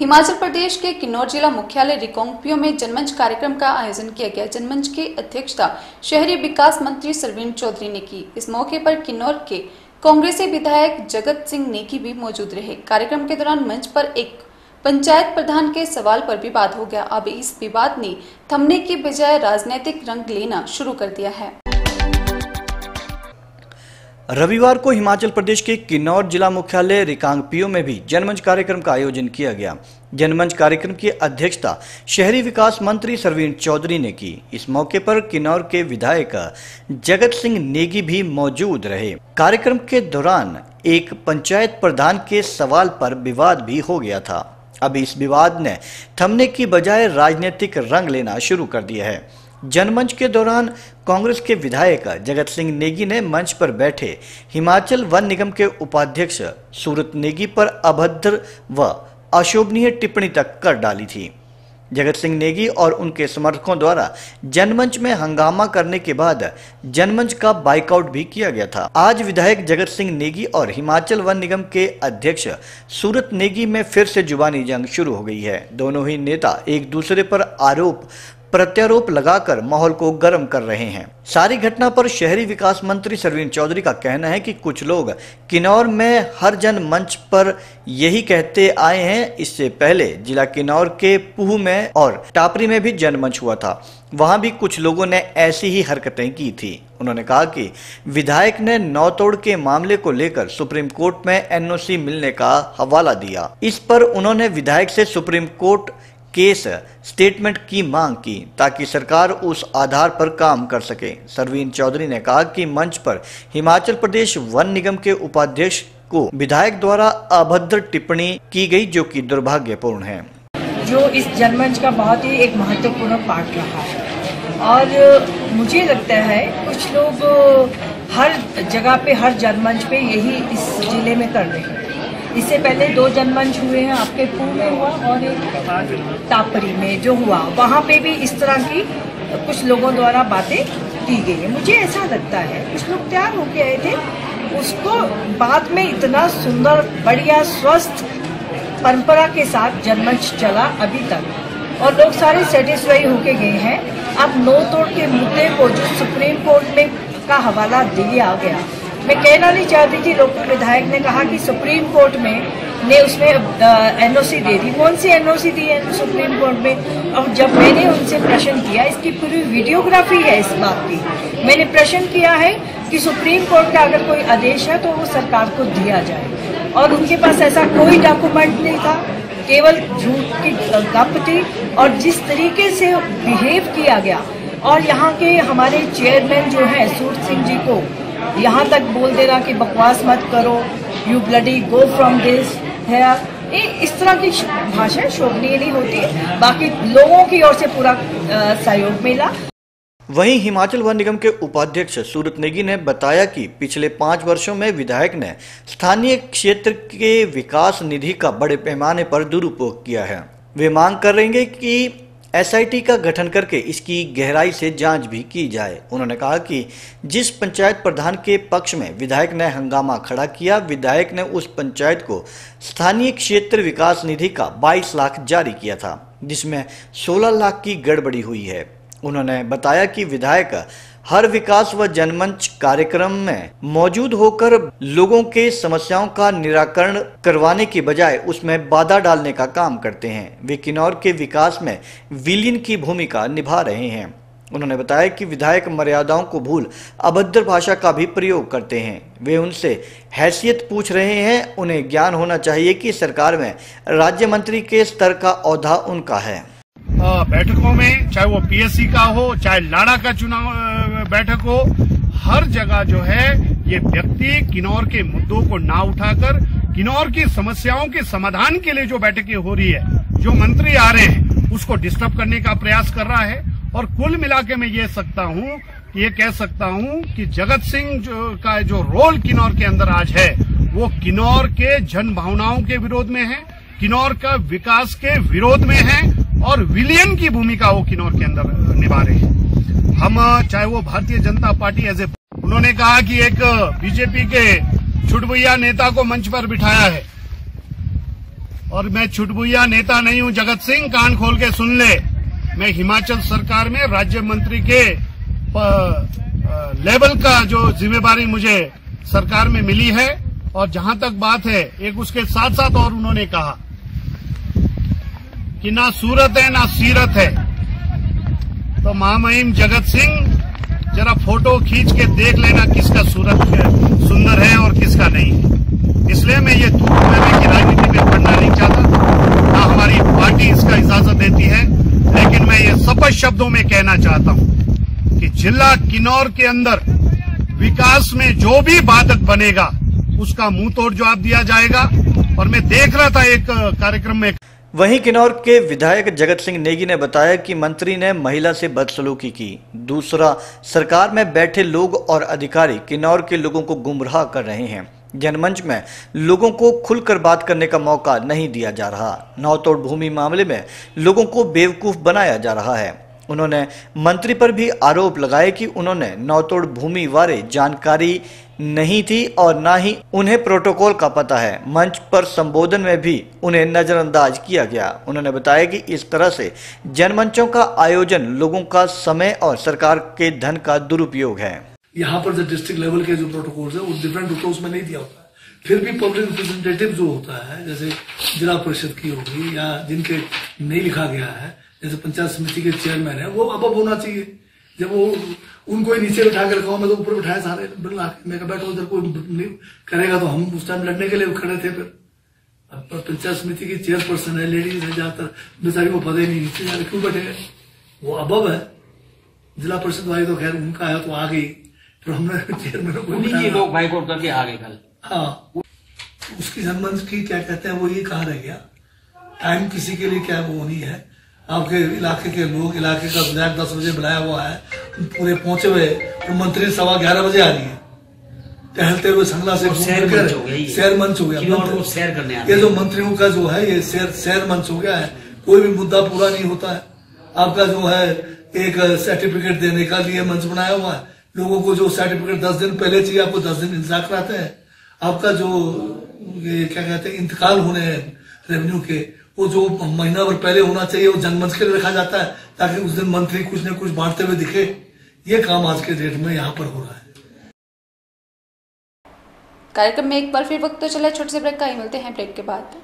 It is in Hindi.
हिमाचल प्रदेश के किन्नौर जिला मुख्यालय रिकोंगपियो में जनमंच कार्यक्रम का आयोजन किया गया। जनमंच की अध्यक्षता शहरी विकास मंत्री सरवीण चौधरी ने की। इस मौके पर किन्नौर के कांग्रेसी विधायक जगत सिंह नेगी भी मौजूद रहे। कार्यक्रम के दौरान मंच पर एक पंचायत प्रधान के सवाल पर विवाद हो गया। अब इस विवाद ने थमने के बजाय राजनीतिक रंग लेना शुरू कर दिया है। रविवार को हिमाचल प्रदेश के किन्नौर जिला मुख्यालय रिकांगपियो में भी जनमंच कार्यक्रम का आयोजन किया गया। जनमंच कार्यक्रम की अध्यक्षता शहरी विकास मंत्री सरवीण चौधरी ने की। इस मौके पर किन्नौर के विधायक जगत सिंह नेगी भी मौजूद रहे। कार्यक्रम के दौरान एक पंचायत प्रधान के सवाल पर विवाद भी हो गया था। अब इस विवाद ने थमने की बजाय राजनीतिक रंग लेना शुरू कर दिया है। जनमंच के दौरान कांग्रेस के विधायक जगत सिंह नेगी ने मंच पर बैठे हिमाचल वन निगम के उपाध्यक्ष सूरत नेगी पर अभद्र व अशोभनीय टिप्पणी तक कर डाली थी। जगत सिंह नेगी और उनके समर्थकों द्वारा जनमंच में हंगामा करने के बाद जनमंच का बाइकआउट भी किया गया था। आज विधायक जगत सिंह नेगी और हिमाचल वन निगम के अध्यक्ष सूरत नेगी में फिर से जुबानी जंग शुरू हो गई है। दोनों ही नेता एक दूसरे पर आरोप प्रत्यारोप लगाकर माहौल को गर्म कर रहे हैं। सारी घटना पर शहरी विकास मंत्री सरवीन चौधरी का कहना है कि कुछ लोग किन्नौर में हर जन मंच पर यही कहते आए हैं। इससे पहले जिला किन्नौर के पूह में और टापरी में भी जनमंच हुआ था। वहाँ भी कुछ लोगों ने ऐसी ही हरकतें की थी। उन्होंने कहा कि विधायक ने नौतोड़ के मामले को लेकर सुप्रीम कोर्ट में एनओसी मिलने का हवाला दिया। इस पर उन्होंने विधायक से सुप्रीम कोर्ट केस स्टेटमेंट की मांग की ताकि सरकार उस आधार पर काम कर सके। सरवीन चौधरी ने कहा कि मंच पर हिमाचल प्रदेश वन निगम के उपाध्यक्ष को विधायक द्वारा अभद्र टिप्पणी की गई जो कि दुर्भाग्यपूर्ण है। जो इस जनमंच का बहुत ही एक महत्वपूर्ण पार्ट रहा है। और मुझे लगता है कुछ लोग हर जगह पे, हर जनमंच पे यही इस ज़िले में कर रहे हैं। इससे पहले दो जनमंच हुए हैं आपके पूर्व में हुआ और एक तापरी में जो हुआ। वहाँ पे भी इस तरह की कुछ लोगों द्वारा बातें की गई है। मुझे ऐसा लगता है, कुछ लोग तैयार होके आए थे, उसको बाद में इतना सुंदर, बढ़िया, स्वस्थ परंपरा के साथ जनमंच चला अभी तक। और लोग सारे सेटिस्फाई होके गए हैं। अब नो तोड़ के मुद्दे को जो सुप्रीम कोर्ट में का हवाला दिया गया मैं कहना नहीं चाहती थी लोकल विधायक ने कहा कि सुप्रीम कोर्ट में ने उसमें एनओसी दे दी। कौन सी एनओसी दी है सुप्रीम कोर्ट में? और जब मैंने उनसे प्रश्न किया, इसकी पूरी वीडियोग्राफी है इस बात की। मैंने प्रश्न किया है कि सुप्रीम कोर्ट का अगर कोई आदेश है तो वो सरकार को दिया जाए। और उनके पास ऐसा कोई डॉक्यूमेंट नहीं था। केवल झूठ की गप थी। और जिस तरीके से बिहेव किया गया, और यहाँ के हमारे चेयरमैन जो है, सूरत सिंह जी को यहाँ तक बोल देना कि बकवास मत करो you bloody go from this है ये इस तरह की भाषा शोभनीय नहीं होती बाकी लोगों की ओर से पूरा सहयोग मिला। वहीं हिमाचल वन निगम के उपाध्यक्ष सूरत नेगी ने बताया कि पिछले पाँच वर्षों में विधायक ने स्थानीय क्षेत्र के विकास निधि का बड़े पैमाने पर दुरुपयोग किया है। वे मांग कर रहे हैं कि एसआईटी का गठन करके इसकी गहराई से जाँच भी की जाए। उन्होंने कहा कि जिस पंचायत प्रधान के पक्ष में विधायक ने हंगामा खड़ा किया, विधायक ने उस पंचायत को स्थानीय क्षेत्र विकास निधि का 22 लाख जारी किया था, जिसमें 16 लाख की गड़बड़ी हुई है। उन्होंने बताया कि विधायक हर विकास व जनमंच कार्यक्रम में मौजूद होकर लोगों के समस्याओं का निराकरण करवाने के बजाय उसमें बाधा डालने का काम करते हैं। वे किन्नौर के विकास में विलीन की भूमिका निभा रहे हैं। उन्होंने बताया कि विधायक मर्यादाओं को भूल अभद्र भाषा का भी प्रयोग करते हैं। वे उनसे हैसियत पूछ रहे हैं। उन्हें ज्ञान होना चाहिए कि सरकार में राज्य मंत्री के स्तर का औहदा उनका है। बैठकों में चाहे वो पीएससी का हो, चाहे लाड़ा का चुनाव बैठक हो, हर जगह जो है, ये व्यक्ति किन्नौर के मुद्दों को ना उठाकर, किन्नौर की समस्याओं के समाधान के लिए जो बैठकें हो रही है, जो मंत्री आ रहे हैं, उसको डिस्टर्ब करने का प्रयास कर रहा है। और कुल मिला के मैं ये सकता हूँ, ये कह सकता हूँ कि जगत सिंह का जो रोल किन्नौर के अंदर आज है, वो किन्नौर के जन भावनाओं के विरोध में है, किन्नौर का विकास के विरोध में है, और विलियन की भूमिका वो किन्नौर के अंदर निभा रहे हैं। हम चाहे वो Bharatiya Janata party as a उन्होंने कहा कि एक बीजेपी के छुटबुया नेता को मंच पर बिठाया है। और मैं छुटबुया नेता नहीं हूँ, जगत सिंह, कान खोल के सुन ले। मैं हिमाचल सरकार में राज्य मंत्री के लेवल का जो जिम्मेवारी मुझे सरकार में मिली है, और जहाँ तक बात है, एक उसके साथ साथ और उन्होंने कहा कि ना सूरत है, ना सीरत है। तो महामहिम जगत सिंह, जरा फ़ोटो खींच के देख लेना किसका सूरत सुंदर है और किसका नहीं है। इसलिए मैं ये दूर मैंने की राजनीति में पढ़ना नहीं चाहता। ना हमारी पार्टी इसका इजाज़त देती है, लेकिन मैं ये स्पष्ट शब्दों में कहना चाहता हूँ कि जिला किन्नौर के अंदर विकास में जो भी बाधक बनेगा, उसका मुँह तोड़ जवाब दिया जाएगा। और मैं देख रहा था एक कार्यक्रम में वहीं किन्नौर के विधायक जगत सिंह नेगी ने बताया कि मंत्री ने महिला से बदसलूकी की। दूसरा, सरकार में बैठे लोग और अधिकारी किन्नौर के लोगों को गुमराह कर रहे हैं। जनमंच में लोगों को खुलकर बात करने का मौका नहीं दिया जा रहा। नौतोड़ भूमि मामले में लोगों को बेवकूफ़ बनाया जा रहा है। उन्होंने मंत्री पर भी आरोप लगाए कि उन्होंने नौतोड़ भूमि बारे जानकारी नहीं थी और न ही उन्हें प्रोटोकॉल का पता है। मंच पर संबोधन में भी उन्हें नजरअंदाज किया गया। उन्होंने बताया कि इस तरह से जनमंचों का आयोजन लोगों का समय और सरकार के धन का दुरुपयोग है। यहाँ पर जो डिस्ट्रिक्ट लेवल के जो प्रोटोकॉल है, वो डिफरेंट होता है, उसमें नहीं दिया होता फिर भी पब्लिक रिप्रेजेंटेटिव जो होता है, जैसे जिला परिषद की होगी या जिनके नहीं लिखा गया है, जैसे पंचायत समिति के चेयरमैन है, वो अब होना चाहिए। जब वो उनको ही नीचे बैठा कर कहा मैं तो ऊपर बैठाया सारे बिल्ला मैं बैठो उधर कोई नहीं करेगा तो हम उस टाइम लड़ने के लिए खड़े थे फिर. अब पंचायत समिति की चेयरपर्सन है लेडीज़ है ज़्यादातर बेचारी को पता ही नहीं नीचे जाकर क्यों बैठे वो अब है। जिला परिषद वाली तो खैर उनका है तो आ गई। फिर हमने चेयरमैन को लोग बाइकआउट करके आ गए कल। हाँ। उसकी जनमंच की क्या कहते हैं वो ये कहा रह गया टाइम किसी के लिए क्या वो नहीं है। आपके इलाके के लोग इलाके का विधायक दस बजे बुलाया हुआ है। पूरे पहुँचे हुए तो मंत्री सवा ग्यारह बजे आ रही है। टहलते हुए संगला से शहर मंच हो गया सैर करने ये जो मंत्रियों का जो है ये शहर शहर मंच हो गया है। कोई भी मुद्दा पूरा नहीं होता है। आपका जो है एक सर्टिफिकेट देने का लिए मंच बनाया हुआ है। लोगों को जो सर्टिफिकेट दस दिन पहले चाहिए आपको दस दिन इंतज़ार कराते हैं। आपका जो ये क्या कहते हैं इंतकाल होने हैं रेवेन्यू के, वो जो महीना भर पहले होना चाहिए, वो जनमंच के लिए रखा जाता है, ताकि उस दिन मंत्री कुछ न कुछ बांटते हुए दिखे। ये काम आज के डेट में यहाँ पर हो रहा है। कार्यक्रम में एक बार फिर वक्त तो चला, छोटे से ब्रेक का ही मिलते हैं ब्रेक के बाद।